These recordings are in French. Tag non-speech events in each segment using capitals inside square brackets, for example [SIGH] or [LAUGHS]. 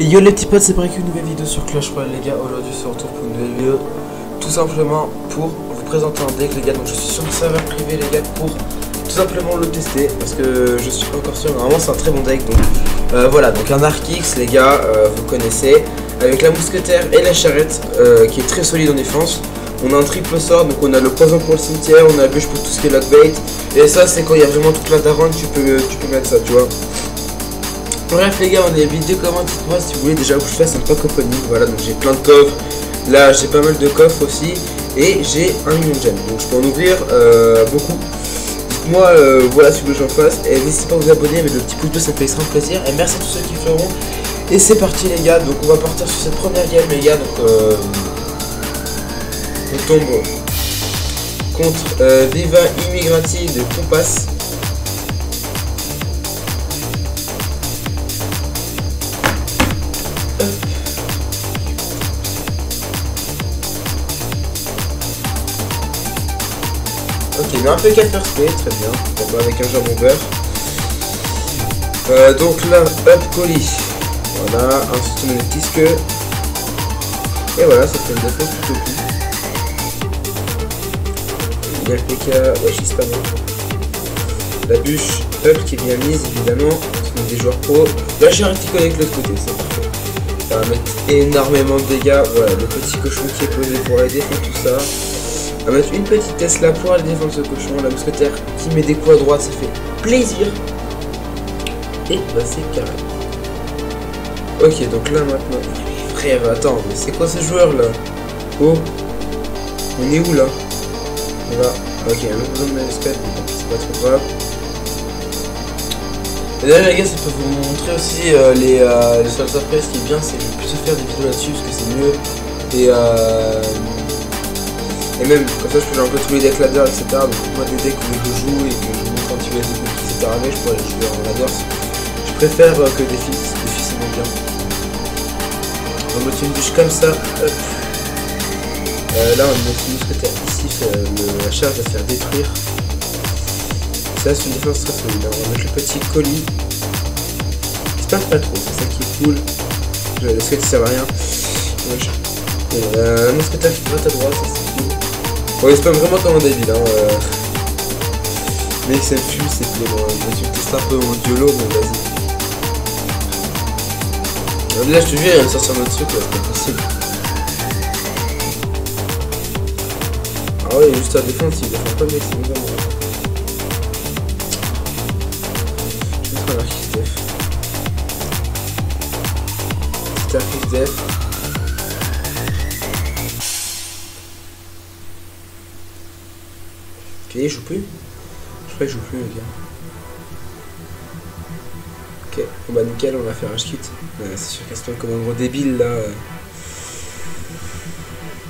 Yo les petits potes, c'est pareil qu'une nouvelle vidéo sur Clash Royale les gars. Aujourd'hui, on se retrouve pour une nouvelle vidéo. Tout simplement pour vous présenter un deck les gars. Donc je suis sur le serveur privé les gars pour tout simplement le tester parce que je suis pas encore sûr. Normalement, c'est un très bon deck. Donc euh, voilà, donc un Arc X les gars, euh, vous connaissez. Avec la mousquetaire et la charrette euh, qui est très solide en défense. On a un triple sort, donc on a le poison pour le cimetière, on a la bûche pour tout ce qui est lockbait. Et ça, c'est quand il y a vraiment toute la daronne, tu peux, tu peux mettre ça, tu vois. Bref les gars, on est vidéo comment dites-moi si vous voulez déjà que je fasse un pack opening. Voilà, donc j'ai plein de coffres. Là, j'ai pas mal de coffres aussi. Et j'ai un million de gemmes. Donc je peux en ouvrir euh, beaucoup. Dites-moi, euh, voilà voulez que j'en fasse. Et n'hésitez pas à vous abonner, mais le petit pouce bleu, ça me fait extrêmement plaisir. Et merci à tous ceux qui feront. Et c'est parti les gars, donc on va partir sur cette première game les gars. Donc euh, on tombe contre euh, Viva Immigrati de Compass. Ok, mais un peu 4 spray, très bien. Avec un jambon beurre. Euh, donc là, up colis. Voilà, un de disque. Et voilà, ça fait une défense plutôt cool. Il y a le PK, ouais, suis pas. La bûche up qui est bien mise, évidemment. Des joueurs pro. Là, j'ai un petit avec l'autre côté, c'est. Ça va mettre énormément de dégâts. Voilà, le petit cochon qui est posé pour aider, tout ça. Va mettre une petite Tesla pour aller défendre ce cochon. La mousquetaire qui met des coups à droite, ça fait plaisir. Et bah c'est carré. Ok, donc là maintenant. Frère, attends, mais c'est quoi ce joueur là? Oh On est où là? On. Ok, on besoin de mais c'est pas trop grave. Et d'ailleurs les gars, ça peut vous montrer aussi euh, les, euh, les seules surprises. Ce qui est bien, c'est que je plus faire des vidéos là-dessus parce que c'est mieux. Et euh, et même, comme ça, je peux jouer un peu tous les decks ladder, etc. Donc, moi, des decks où je joue et que je montre un petit peu les s'est arrivé, je pourrais jouer en ladder. Je préfère euh, que des fils, des fils, c'est bien. On mettre une bûche comme ça. Hop. Euh, là, on mettre une mousquetaire ici, euh, le, la charge va faire détruire. Ça, c'est une défense très solide. hein. On va mettre le petit colis. Il se pas trop, c'est ça qui est cool. Le squelette, ça sert à rien. Ouais, je- Bon, euh, la mousquetaire qui droite à droite, ça c'est cool. Il spam vraiment comme un débile, hein. Euh... Mec, ça fume, c'est plaît. Bon, je vais tester un peu mon diolo, mais vas-y. Euh, Là, je te jure, il va me sortir notre truc, là, c'est pas possible. Ah ouais, juste à défendre, il défend pas mec, c'est une bonne. Je vais faire def. Petit archis def. Ok, il joue plus Je crois qu'il joue plus, les gars. Ok, bon bah nickel, on va faire un kit. Ouais, c'est sûr qu'il se comme un gros débile là.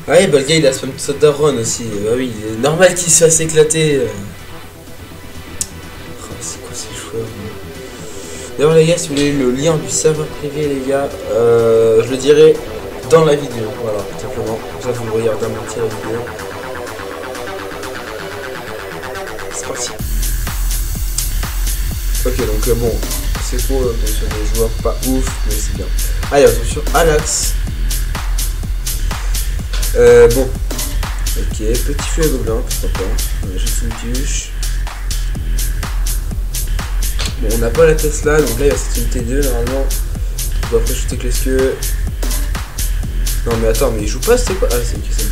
Ah ouais, bah le gars il a spam tout run aussi. Bah oui, normal qu'il se fasse éclater. Oh, c'est quoi ces joueurs. D'ailleurs les gars, si vous voulez le lien du serveur privé les gars, euh, je le dirai dans la vidéo. Voilà, tout simplement. Ça vous le regardez en entier la vidéo. C'est. Ok, donc euh, bon, c'est faux, donc sur des joueurs pas ouf, mais c'est bien. Allez, attention, Alex. Euh, bon. Ok, petit feu à gobelin, pourquoi pas. On a juste une bûche. Bon, on n'a pas la Tesla, donc là il va une T2 normalement. On doit après shooter que les queues. Non mais attends, mais il joue pas, c'est quoi? Ah, c'est une question.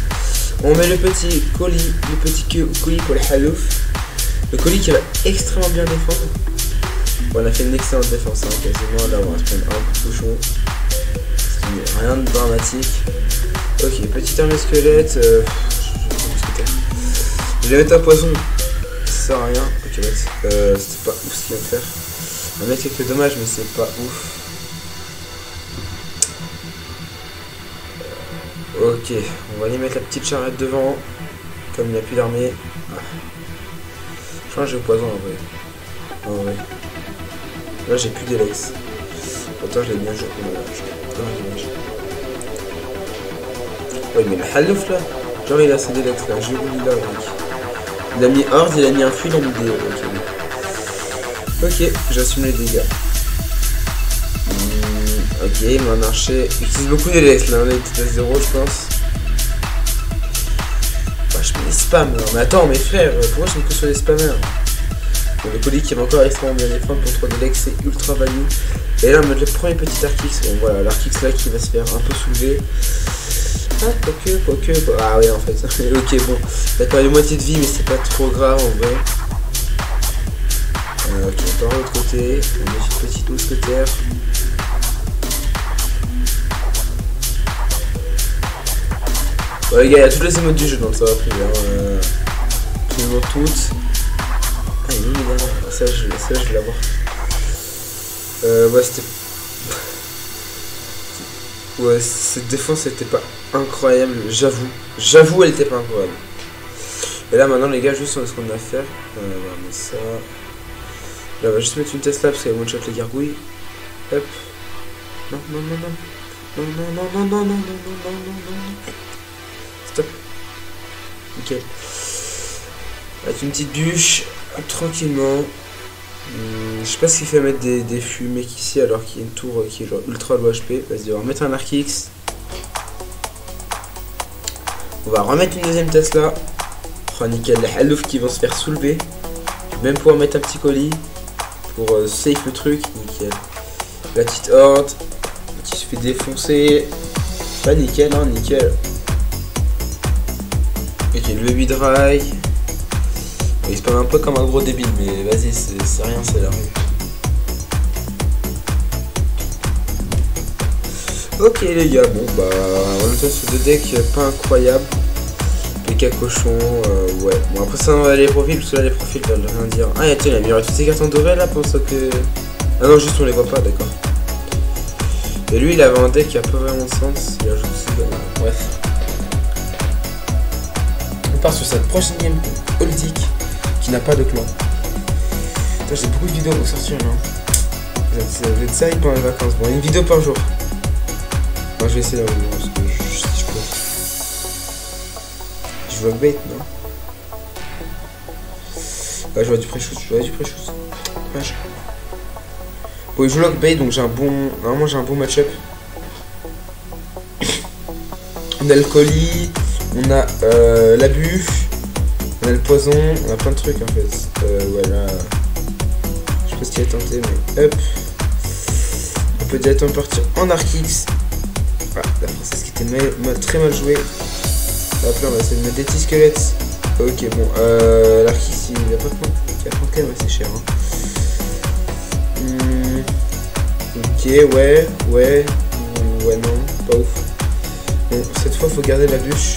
On met le petit colis, le petit queue- colis pour le halouf. Le colis qui va extrêmement bien défendre. On a fait une excellente défense, hein, quasiment. Là, on va se prendre un coup de. C'est rien de dramatique. Ok, petit armée squelette. Euh, je vais mettre un poison. Ça sert à rien. Ok, c'est- euh, c'était pas ouf ce qu'il de faire. On va mettre quelques dommages, mais c'est pas ouf. Euh, Ok, on va aller mettre la petite charrette devant. Comme il n'y a plus d'armée. Ah. Crois que j'ai poison en vrai. En vrai. Là j'ai plus d'Elex. Pourtant je l'ai je- dommage, dommage. Ouais mais le halouf là. Genre il a ses d'Elex là. J'ai voulu là. Il a mis horde, il a mis un full, il a mis des. Ok, j'assume les dégâts. Hmm, Ok, mon archer utilise beaucoup d'élèves là, on est à 0 je pense. Les. Mais attends, mes frères, pourquoi je me que sur les spammers Le colis qui va encore extrêmement bien défendre contre 3 Lex, c'est ultra value. Et là, on met le premier petit Arkix. Bon, voilà, l'Arkix là qui va se faire un peu soulever. Ah, quoique, quoique. Ah, oui, en fait. [LAUGHS] ok, bon. Il a perdu moitié de vie, mais c'est pas trop grave en vrai. Euh, ok, par l'autre côté. On met une petite mousquetaire. Ouais, les gars, il y a toutes les émotes du jeu donc ça va privé. Hein. Euh, absolument toutes. Ah, il où là ça, je, ça, je vais l'avoir. Euh, ouais, c'était. ouais, cette défense était pas incroyable, j'avoue. J'avoue, elle était pas incroyable. Et là, maintenant, les gars, juste ce qu'on a à faire. Euh, on va ça. Là, on va juste mettre une Tesla parce qu'elle one shot les gargouilles. Hop. Non, non, non, non. Non, non, non, non, non, non, non, non, non, non, non. Nickel. Avec une petite bûche, tranquillement. Hmm, je sais pas ce qu'il fait mettre des, des fumées ici alors qu'il y a une tour qui est genre ultra low HP. Vas-y, on va remettre un arc X. On va remettre une deuxième Tesla. Oh nickel, les halouf qui vont se faire soulever. Je vais même pouvoir mettre un petit colis pour euh, safe le truc. Nickel. La petite horde qui se fait défoncer. Pas nickel, hein, nickel. Ok, le baby dry. Il se parle un peu comme un gros débile, mais vas-y, c'est rien, c'est la rue. Ok les gars, bon bah en même temps sur deux decks pas incroyable. PK cochon, euh, ouais. Bon après ça on va les profils, parce que là les profils veulent rien dire. Ah tiens il a mis toutes ces cartes en doré là pour ça que. Ah non juste on les voit pas, d'accord. Et lui il avait un deck qui a pas vraiment de sens, il ajoute aussi Bref. Part sur cette prochaine game politique qui n'a pas de clan. J'ai beaucoup de vidéos à sortir là. Vous êtes, vous êtes sérieux pendant les vacances. Bon une vidéo par jour. Moi je vais essayer là parce que je, si je peux. Je vois bait, non? Ouais, je vois du pré-shoot, je vois du pré-shoot. Bon, il joue lock bait donc j'ai un bon. Normalement, j'ai un bon match-up. [COUGHS] on a euh, la buffe, on a le poison, on a plein de trucs en fait. Euh, voilà. Je sais pas ce qu'il a tenté, mais hop. On peut directement partir en Arkix. Ah, la princesse qui était très mal jouée. Hop là, on va essayer de mettre des petits squelettes. Ok, bon, euh, l'Arkix il va pas prendre quand même assez cher. Hein. Hmm. Ok, ouais, ouais, ouais, non, pas ouf. Bon, cette fois, faut garder la bûche.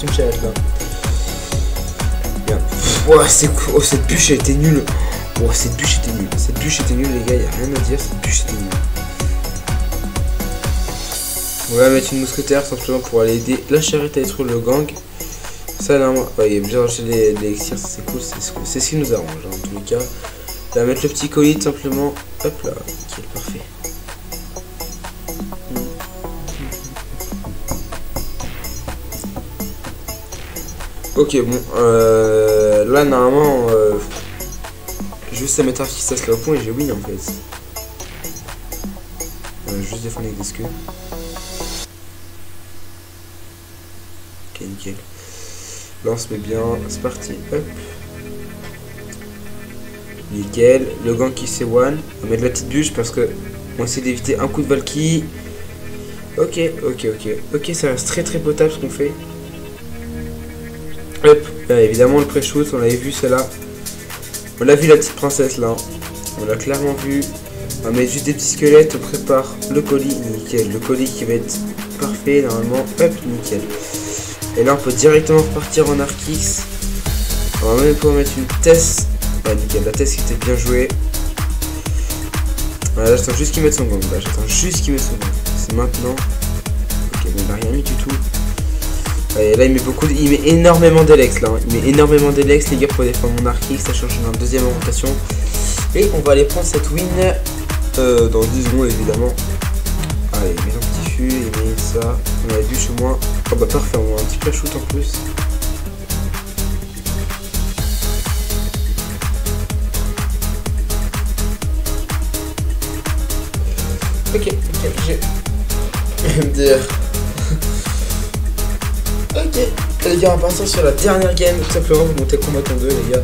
Une charrette là. Bien. C'est oh, cette bûche, elle était nulle. Oh, cette bûche était nulle. Cette bûche était nulle, les gars. Y'a rien à dire. Cette bûche était nulle. On va mettre une mousquetaire simplement pour aller aider la charrette à détruire le gang. Ça, là, ouais, il y a bien acheté les, les c'est cool. C'est ce qui nous arrange, hein, en tous les cas. On va mettre le petit colis simplement. Hop là, nickel, parfait. Ok, bon, euh, là, normalement, euh, juste à mettre qui là au point et j'ai win en fait. Euh, juste défendre avec des scuds. Ok, nickel. Se met bien, c'est parti, hop. Nickel, le gant qui one. On met de la petite bûche parce que on essaie d'éviter un coup de Valky. Ok, ok, ok. Ok, ça reste très très potable ce qu'on fait. Hop, évidemment le pré-shoot, on l'avait vu celle-là. On a vu la petite princesse là. On l'a clairement vu. On met juste des petits squelettes, on prépare le colis, nickel. Le colis qui va être parfait normalement. Hop, nickel. Et là on peut directement repartir en Arkix. On va même pouvoir mettre une test. Ah nickel, la test qui était bien jouée. Voilà, j'attends juste qu'il mette son gang là, j'attends juste qu'il mette son gang. C'est maintenant. Ok, bon, il n'a rien mis du tout. Et là il met beaucoup, il met énormément d'Elex là, il met énormément d'Elex les gars pour défendre mon arc ça change en deuxième orientation. Et on va aller prendre cette win euh, dans 10 secondes évidemment. Allez, il met un petit fût, il met ça, on a vu chez moi. Oh bah parfait, on a un petit peu shoot en plus. Ok, ok, j'ai... [LAUGHS] MDR ok, les gars, on va partir sur la dernière game, tout simplement pour monter Combattant 2, les gars?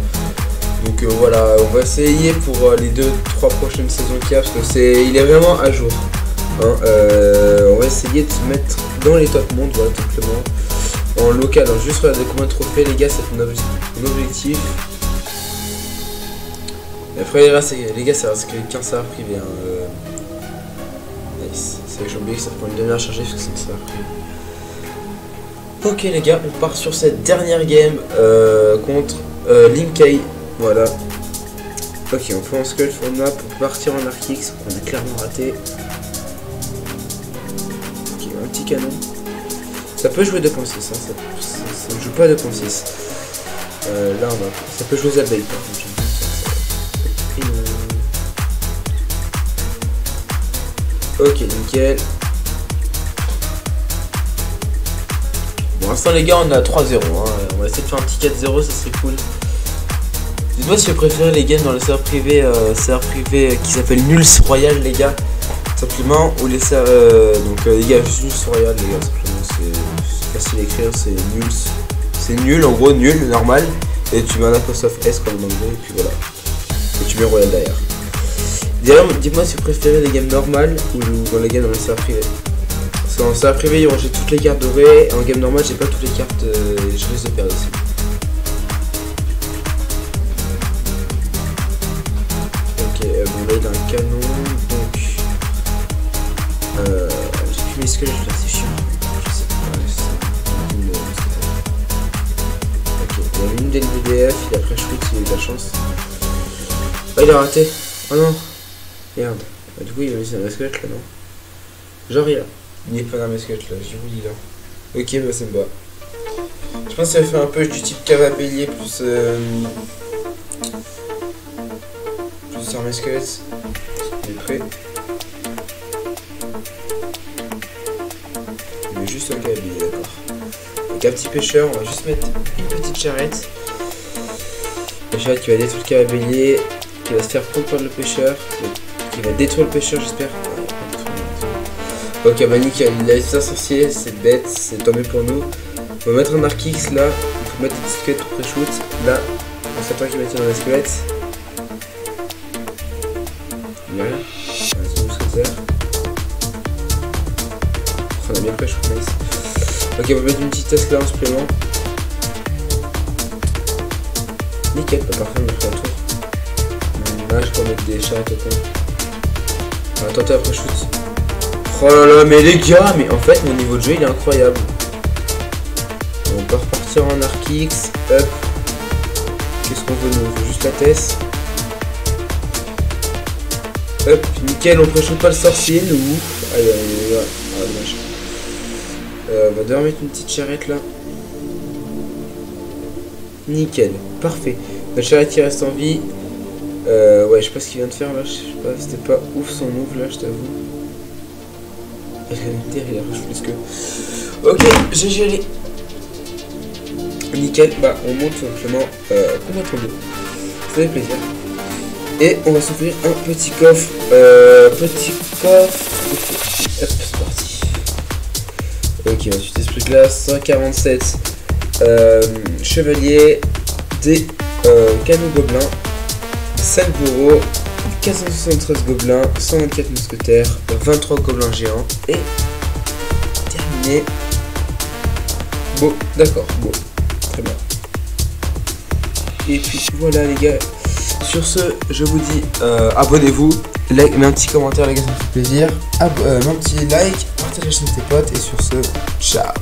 Donc euh, voilà, on va essayer pour euh, les 2-3 prochaines saisons qu'il y a, parce que c'est, il est vraiment à jour. Hein, euh, on va essayer de se mettre dans les top mondes, voilà, tout simplement. En local, alors juste regarder combien de trophées, les gars, c'est mon, ob- mon objectif. Et après, les gars, ça reste que 15 serveurs privés. Hein. Nice. C'est vrai que j'ai oublié que ça prend une demi-heure à parce que c'est une serveur. Ok les gars, on part sur cette dernière game euh, contre euh, Linkay. Voilà. Ok, on prend un skull format pour partir en Arcix. On a clairement raté. Ok, un petit canon. Ça peut jouer 2.6, hein, ça, ne joue pas 2.6. Euh, là. Ça peut jouer Zabel par. Ok, nickel. Pour l'instant, les gars, on à 3-0. hein. On va essayer de faire un petit 4-0, ça serait cool. Dites-moi si vous préférez les games dans le serveur privé, euh, serveur privé qui s'appelle Nuls Royal, les gars. Simplement, ou les serveurs. euh, donc, euh, les gars, juste Nuls Royal, les gars, simplement. C'est c'est facile à écrire, c'est Nuls. C'est nul, en gros, nul, normal. Et tu mets un apostrophe S comme en anglais, et puis voilà. Et tu mets Royal derrière. D'ailleurs, dites-moi si vous préférez les games normales ou dans les games dans le serveur privé. Parce qu'en serveur privé, j'ai toutes les cartes dorées. Et en game normal, j'ai pas toutes les cartes. euh, je risque de perdre. Ok, euh, bon là il a un canon, donc... Euh, j'ai plus mes squelettes c'est chiant. Je sais pas, Ok, il y a une des VDF, il a pré-shoot, il a eu de la chance. Oh il a raté Oh non Merde. Bah, du coup il a mis un squelette là, non Genre il a... Il est pas dans mes là, j'ai où il est là. Ok, bah ça me. Je pense que ça faire un peu du type bélier plus... Euh... Plus armée squelette. Il est prêt. Il met juste un bélier, d'accord. Donc un petit pêcheur, on va juste mettre une petite charrette. La charrette qui va détruire le bélier, qui va se faire prendre par le pêcheur, qui va détruire le pêcheur j'espère. Ok bah nickel, il a laissé un sorcier, c'est bête, c'est mieux pour nous. On va mettre un Archix là, on peut mettre des pour pré-shoot. Là, on s'attend qu'il mette dans la squelette. Mousquetaire. On a bien pré-shoot, nice. Ok, on va mettre une petite task là en supplément. Nickel, bah parfait, on fait un tour. Là, je peux mettre des. On va tenter après shoot. Oh là là, mais les gars, mais en fait, mon niveau de jeu il est incroyable. On peut repartir en Archix. Hop. Qu'est-ce qu'on veut nous? On veut juste la test. Hop, nickel, on pré-shoot pas le sorcier, nous. Aïe aïe aïe aïe. Ah. Euh, on va devoir mettre une petite charrette là. Nickel, parfait. Notre charrette qui reste en vie. Euh, ouais, je sais pas ce qu'il vient de faire là. Je sais pas, c'était pas ouf son move là, je t'avoue. A rush plus que. Ok, j'ai gelé. Nickel, bah on monte simplement euh, combattre deux. Ça fait plaisir. Et on va s'offrir un petit coffre. Euh, petit coffre. Hop, c'est parti. Ok, ensuite esprit glace, 147 euh, chevaliers, des euh, canons gobelins, 5 bourreaux, 473 gobelins, 124 mousquetaires, 23 gobelins géants et terminé. Bon, d'accord, bon, très bien. Et puis voilà les gars. Sur ce, je vous dis euh, abonnez-vous, like, mets un petit commentaire les gars, ça me fait plaisir. Euh, mets un petit like, partage la chaîne tes potes et sur ce, ciao